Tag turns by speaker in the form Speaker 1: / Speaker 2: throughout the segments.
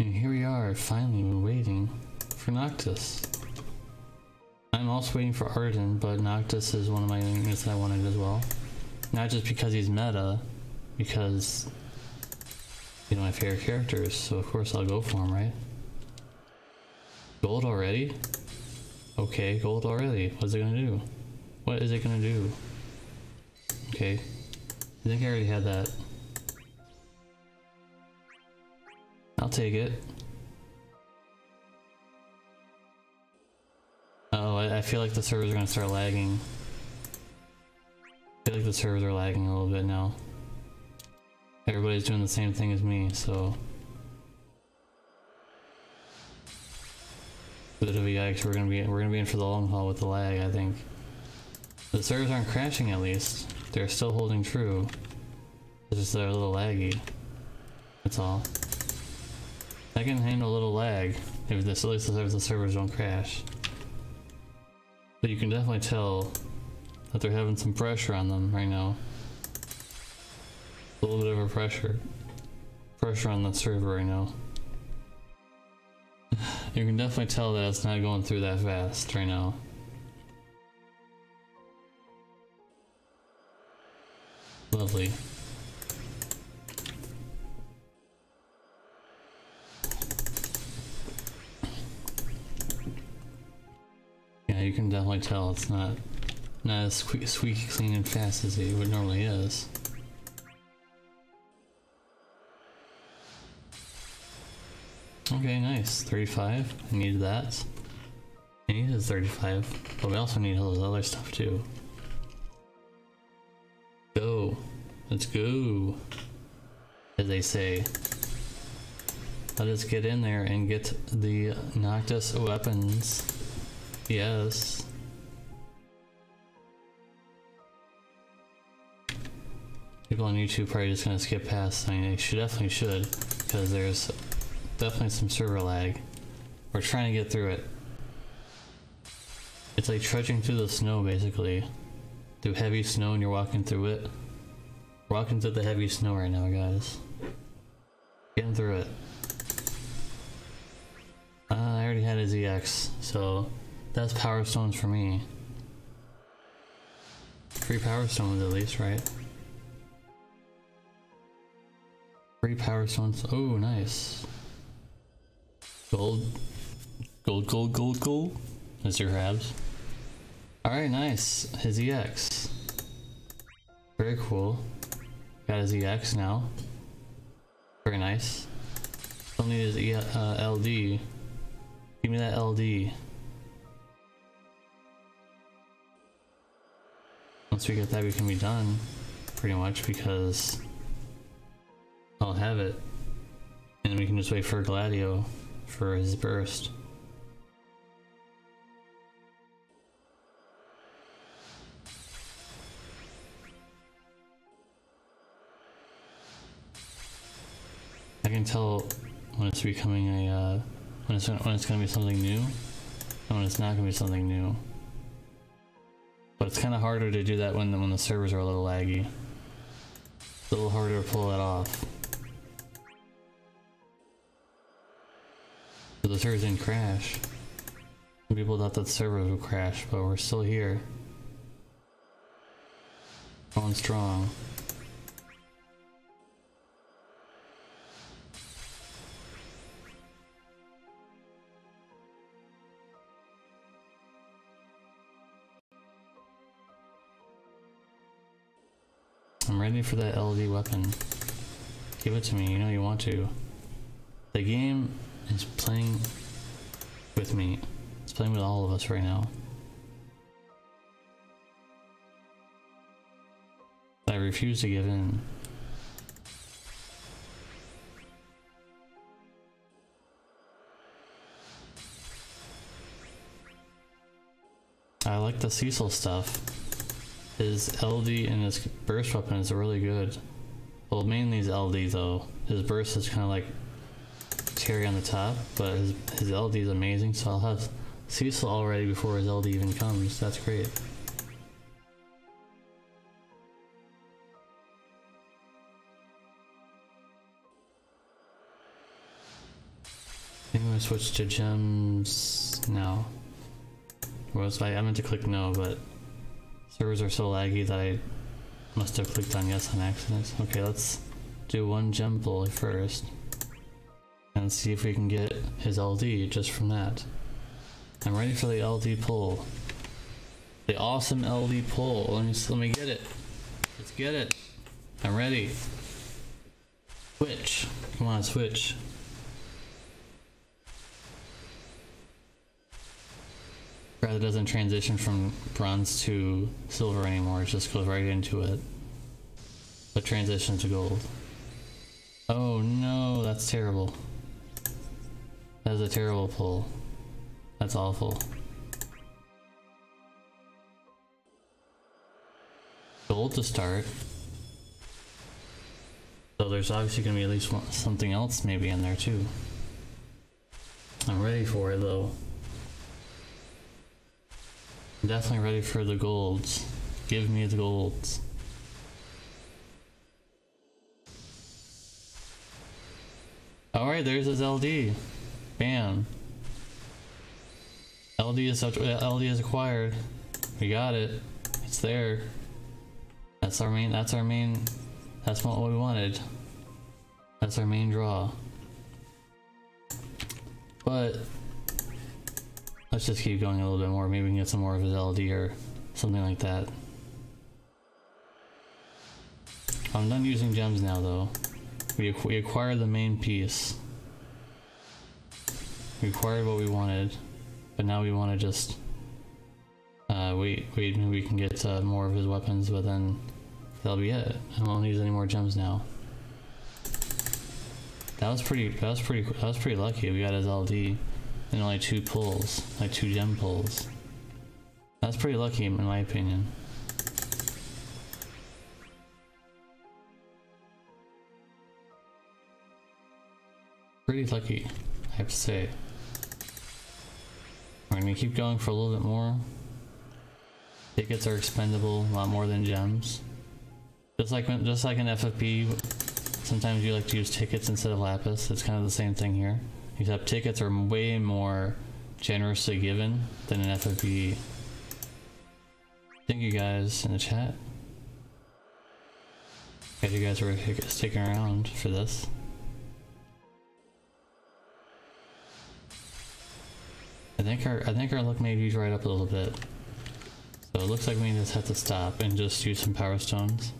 Speaker 1: And here we are, finally waiting for Noctis. I'm also waiting for Ardyn, but Noctis is one of my units that I wanted as well. Not just because he's meta, because he's my favorite characters, so of course I'll go for him, right? Gold already? Okay, gold already. What's it gonna do? What is it gonna do? Okay. I think I already had that. I'll take it. Oh, I, I feel like the servers are gonna start lagging. I feel like the servers are lagging a little bit now. Everybody's doing the same thing as me, so... Bit of a yikes, we're gonna be we're gonna be in for the long haul with the lag, I think. The servers aren't crashing at least. They're still holding true. It's just they're a little laggy. That's all. I can handle a little lag if this at least if the servers don't crash. But you can definitely tell that they're having some pressure on them right now. A little bit of a pressure. Pressure on the server right now. you can definitely tell that it's not going through that fast right now. Lovely. You can definitely tell it's not not as squeaky, squeaky clean and fast as it would normally is. Okay, nice. 35. I needed that. I needed 35, but we also need all those other stuff too. Go. Let's go. As they say. Let us get in there and get the Noctis weapons. Yes. People on YouTube probably just gonna skip past. I mean, they should definitely should, because there's definitely some server lag. We're trying to get through it. It's like trudging through the snow, basically. Through heavy snow and you're walking through it. walking through the heavy snow right now, guys. Getting through it. Uh, I already had a ZX, so that's power stones for me. Three power stones at least, right? Three power stones. Oh, nice. Gold. Gold, gold, gold, gold. Mr. Krabs. Alright, nice. His EX. Very cool. Got his EX now. Very nice. Still need his e uh, LD. Give me that LD. Once we get that, we can be done. Pretty much, because I'll have it. And we can just wait for Gladio for his burst. I can tell when it's becoming a, uh, when it's, when it's gonna be something new, and when it's not gonna be something new. It's kind of harder to do that when the, when the servers are a little laggy. It's a little harder to pull that off. So the servers didn't crash. Some people thought that the servers would crash, but we're still here. Going strong. I'm ready for that LD weapon. Give it to me, you know you want to. The game is playing with me. It's playing with all of us right now. I refuse to give in. I like the Cecil stuff. His LD and his burst weapon is really good. Well, mainly his LD though. His burst is kind of like cherry on the top, but his, his LD is amazing, so I'll have Cecil already before his LD even comes. That's great. I'm gonna switch to gems now. Was I, I meant to click no, but servers are so laggy that I must have clicked on yes on accident. Okay, let's do one gem pull first. And see if we can get his LD just from that. I'm ready for the LD pull. The awesome LD pull. Let me, let me get it. Let's get it. I'm ready. Switch. Come on, switch. Rather doesn't transition from bronze to silver anymore, it just goes right into it. But transition to gold. Oh no, that's terrible. That's a terrible pull. That's awful. Gold to start. So there's obviously going to be at least one, something else maybe in there too. I'm ready for it though. I'm definitely ready for the golds. Give me the golds. Alright, there's his LD. Bam. LD is such LD is acquired. We got it. It's there. That's our main that's our main that's what we wanted. That's our main draw. But let's just keep going a little bit more. Maybe we can get some more of his LD or something like that. I'm done using gems now though. We, we acquired the main piece. We acquired what we wanted, but now we want to just uh, wait, wait, maybe we can get uh, more of his weapons, but then that'll be it. I won't use any more gems now. That was pretty, that was pretty, that was pretty lucky. We got his LD and only two pulls, like two gem pulls. That's pretty lucky in my opinion. Pretty lucky, I have to say. We're gonna keep going for a little bit more. Tickets are expendable, a lot more than gems. Just like just like an FFBE, sometimes you like to use tickets instead of lapis. It's kind of the same thing here. Except tickets are way more generously given than an FFBE. Thank you guys in the chat. Glad you guys were sticking around for this. I think our I think our luck maybe right up a little bit. So it looks like we just have to stop and just use some power stones.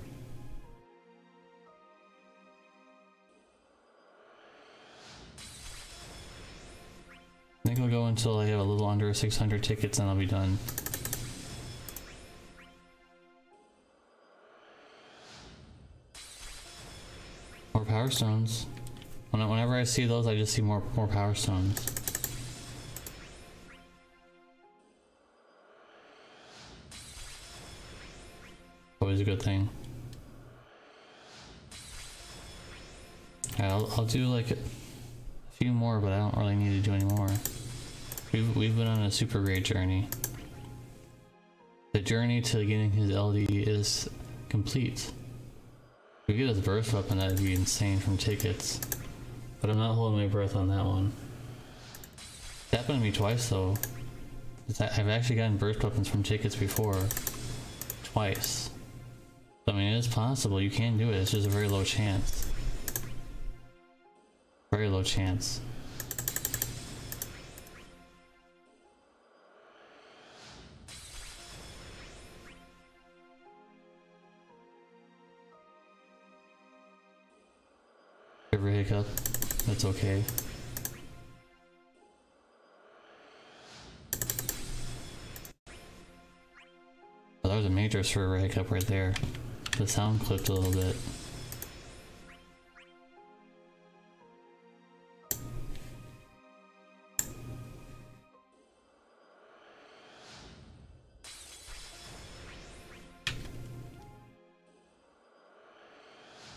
Speaker 1: Until I have a little under 600 tickets and I'll be done. More power stones. Whenever I see those, I just see more more power stones. Always a good thing. I'll, I'll do like a few more, but I don't really need to do any more. We've, we've been on a super great journey. The journey to getting his LD is complete. If we get his burst weapon, that'd be insane from tickets. But I'm not holding my breath on that one. It happened to me twice though. I've actually gotten burst weapons from tickets before. Twice. I mean, it is possible. You can do it. It's just a very low chance. Very low chance. That's okay. Oh, that was a major server hiccup right there. The sound clipped a little bit.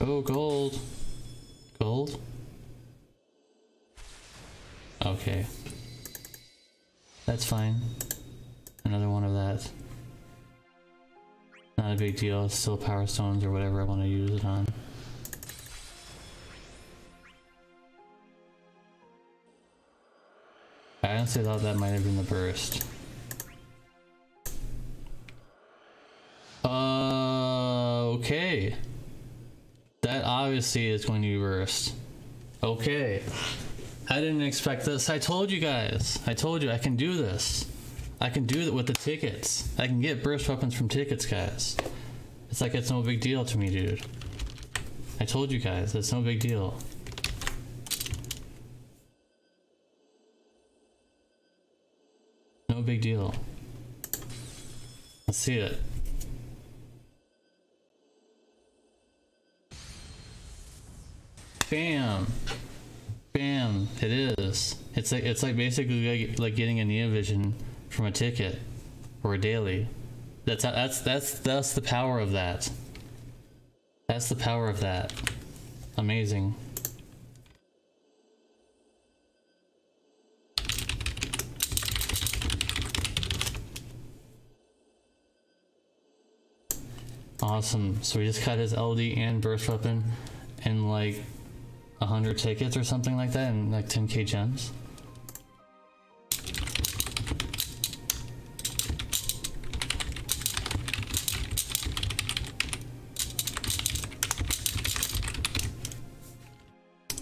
Speaker 1: Oh, gold. Gold? Okay. That's fine. Another one of that. Not a big deal, it's still power stones or whatever I want to use it on. I honestly thought that might have been the burst. Uh, okay. That obviously is going to be burst. Okay. I didn't expect this. I told you guys. I told you I can do this. I can do it with the tickets. I can get burst weapons from tickets, guys. It's like it's no big deal to me, dude. I told you guys, it's no big deal. No big deal. Let's see it. Bam! Bam! It is. It's like it's like basically like, getting a Neo Vision from a ticket or a daily. That's that's that's that's the power of that. That's the power of that. Amazing. Awesome. So we just got his LD and burst weapon and like 100 tickets or something like that and like 10k gems.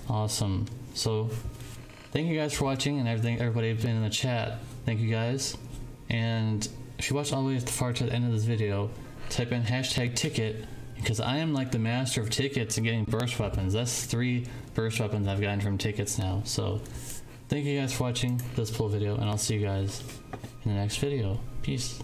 Speaker 1: Awesome. So thank you guys for watching and everything everybody been in the chat. Thank you guys. And if you watch all the way to the far to the end of this video, type in hashtag ticket because I am like the master of tickets and getting burst weapons. That's three burst weapons I've gotten from tickets now. So thank you guys for watching this pull video and I'll see you guys in the next video. Peace.